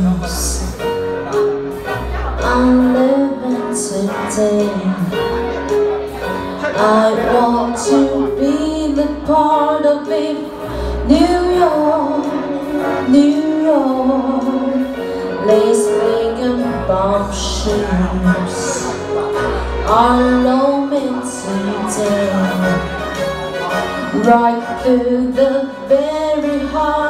knows I'm living today I want to be the part of me New York, New York. Lace making bomb shoes. Alone in. Today Right through the very heart.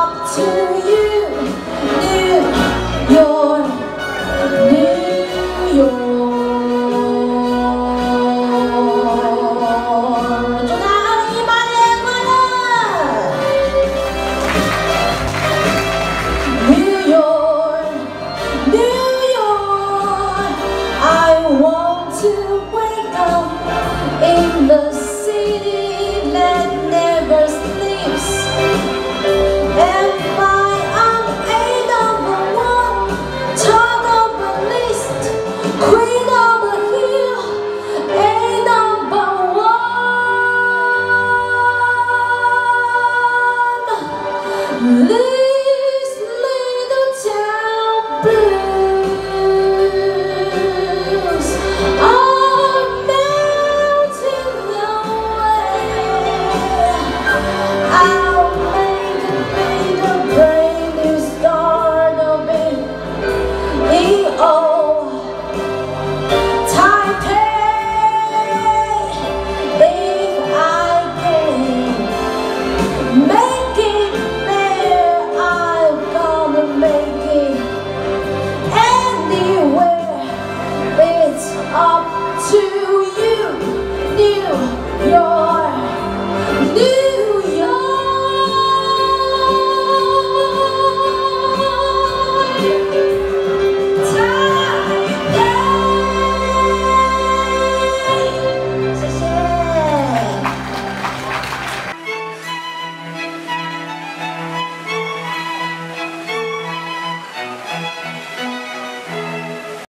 up to you.